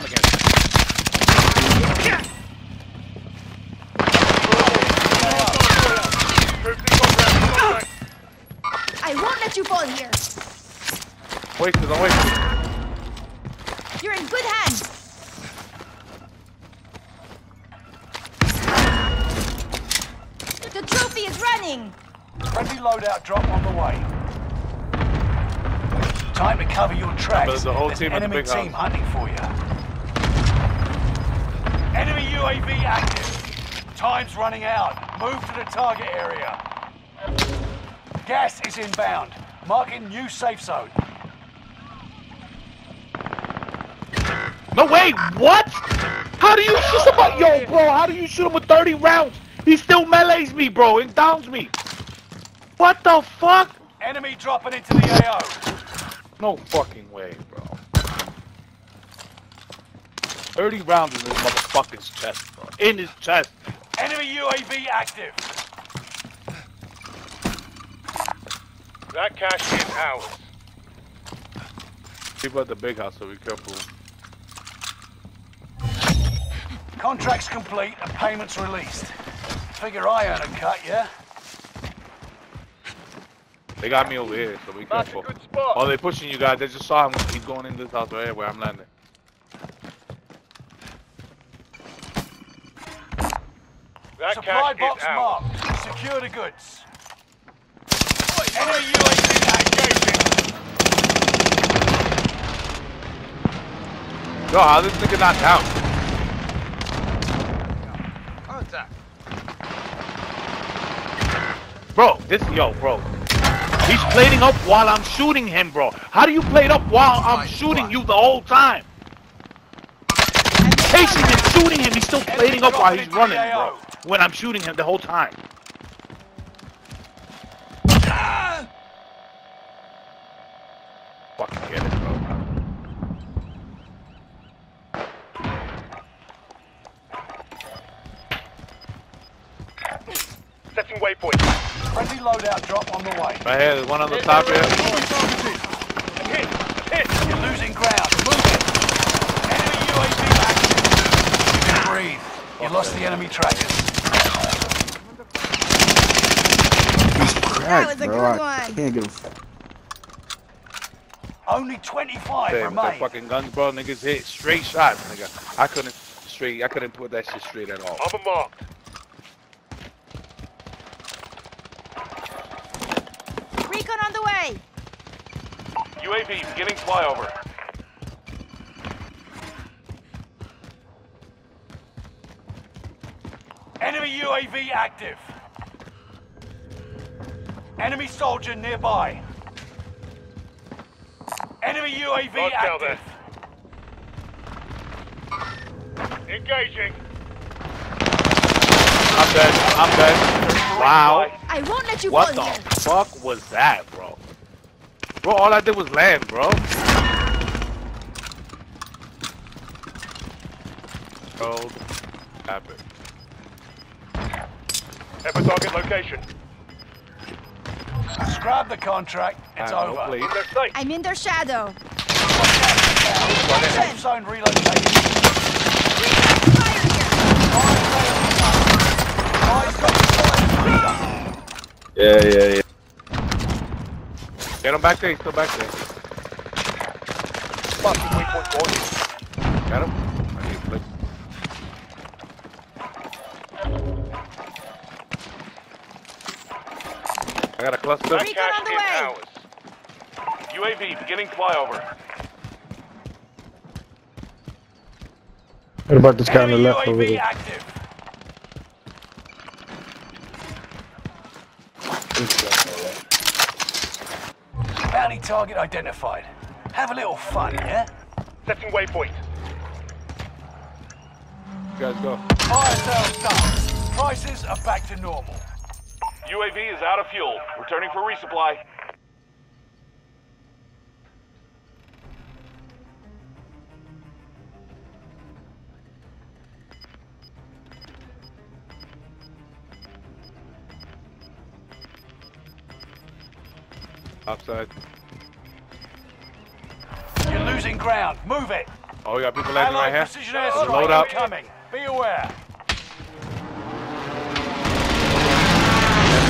down again. I won't let you fall here. Wasted, I'm wasted. You're in good hands. The trophy is running. Friendly loadout drop on the way. Time to cover your tracks. There's a whole There's team at the enemy big team house. hunting for you. Enemy UAV active. Time's running out. Move to the target area. Gas is inbound. Marking new safe zone. No way, what? How do you shoot somebody? Yo, bro, how do you shoot him with 30 rounds? He still melees me, bro, and downs me. What the fuck? Enemy dropping into the AO. No fucking way, bro. 30 rounds in this motherfucker's chest, bro. In his chest. Enemy UAV active. That cash is ours. People at the big house, so be careful. Contracts complete and payments released. Figure I earn a cut, yeah? They got me over here, so be That's careful. Oh, they're pushing you guys. They just saw him. He's going in this house right here where I'm landing. That Supply box is ours. marked. Secure the goods. Enemy UAV active. Yo, how this nigga not down? Contact. Bro, this yo, bro. He's plating up while I'm shooting him, bro. How do you plate up while I'm shooting you the whole time? Chasing him, shooting him, he's still plating up while he's running, bro. When I'm shooting him the whole time. Ah! Fucking get it, bro. Setting waypoint. Friendly loadout drop on the way. Right here, there's one on the top here. Hit! Hit! You're losing ground. Move it. Enemy UAV active. Breathe. You lost the enemy trackers. That was a bro. good I one. can't get a f- Only 25 Hey, with that remain. fucking guns, bro. Niggas hit straight shots, nigga. I couldn't straight. I couldn't put that shit straight at all. I'm a marked. Recon on the way. UAV beginning flyover. UAV active. Enemy soldier nearby. Enemy UAV Roger active. Engaging. I'm dead. I'm dead. Wow. I won't let you What fall the here. fuck was that, bro? Bro, all I did was land, bro. Hold. Tap it. Have a target location. Scrap the contract. It's I over. place. In. I'm in their shadow. Safe zone relocated. Fire here. Eyes got the Yeah, yeah, yeah. Get him back there. He's still back there. Marking waypoint point. Got him? Got a cluster. That Recon cash on the way. ours. UAV beginning flyover. What about this guy on the Enemy left over UAV there? active. Bounty target identified. Have a little fun, yeah? Setting waypoint. You guys go. Fire sales done. Prices are back to normal. UAV is out of fuel. Returning for resupply. Outside. You're losing ground. Move it. Oh, we got people landing right here. precision airstrike Load up. incoming. Be aware.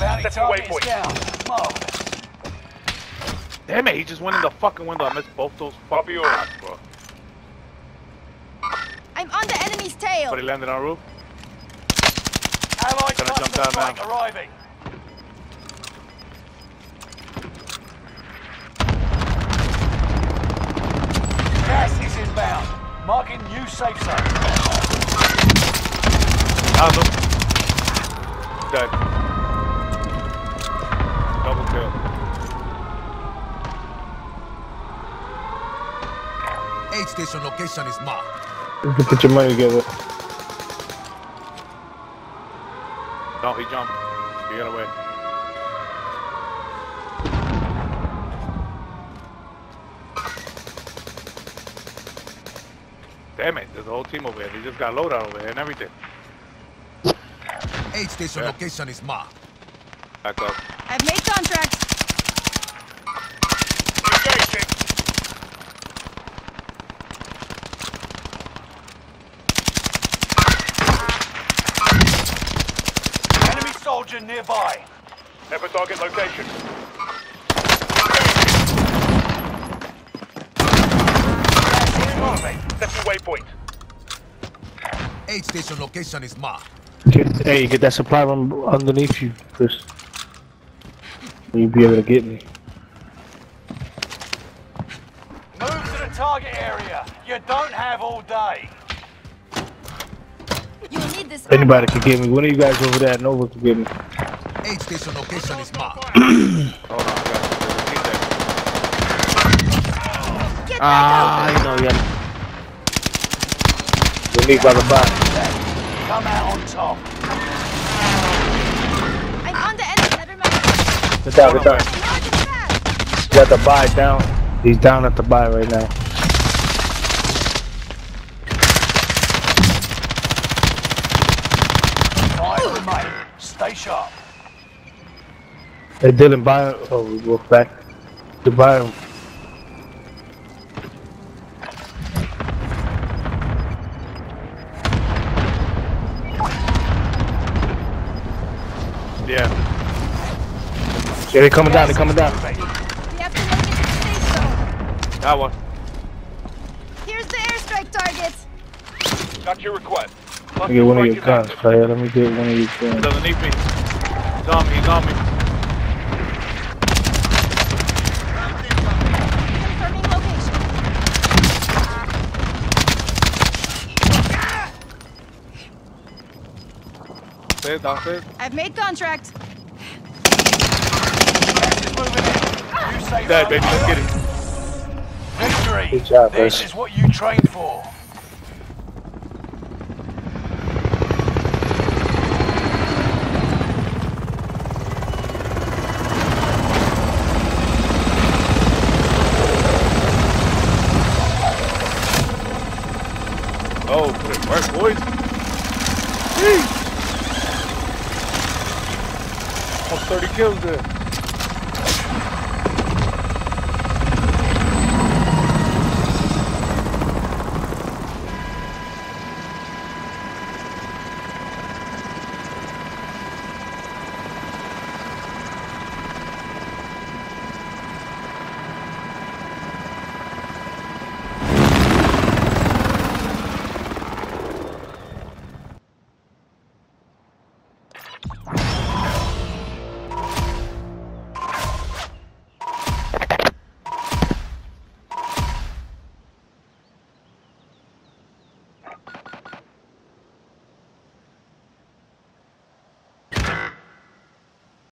Bounty Second waypoint. down. Damn it, he just went in the fucking window. I missed both those fucking yours. shots, bro. I'm on the enemy's tail. But he landed on roof. Allied Gonna jump down strike arriving. Gas is inbound. Marking new safe zone. Ah, How's him? Dead. Double kill. Aid station location is marked. You can put your money together. No, he jumped. He got away. Damn it, there's a whole team over here. They just got loadout over here and everything. Aid station Yeah. location is marked. Back up. I've made contract. Engaging. Enemy soldier nearby. Never target location. Gas is moving. Waypoint. Aid station location is marked. Get, hey, get that supply room underneath you, Chris. You'll be able to get me. Move to the target area. You don't have all day. You'll need this. Anybody can get me. One of you guys over there at Nova can get me. Aid station location is marked. Hold on, I got there's a team there. Ah, I know, yeah. We need by the back. Come out on top. I'm on the enemy. Never mind. Get down, get down. Load it fast. Got the buy down. He's down at the buy right now. Stay sharp. Hey, Dylan, buy. Oh, we go back Yeah, they coming down. they're coming down. Moving. We have to make it to the safe zone. That one. Here's the airstrike target. Got your request. Let me get one of your guns, player. Let me get one of your He's guns. underneath me. He's on me, he's on me. Confirming location. Stairs, downstairs. I've made contract. Gas is moving in. New safe Dead, baby, let's get it. Victory. Good job, this guys. is what you trained for. Oh, good work, boys. Jeez. Almost 30 kills there.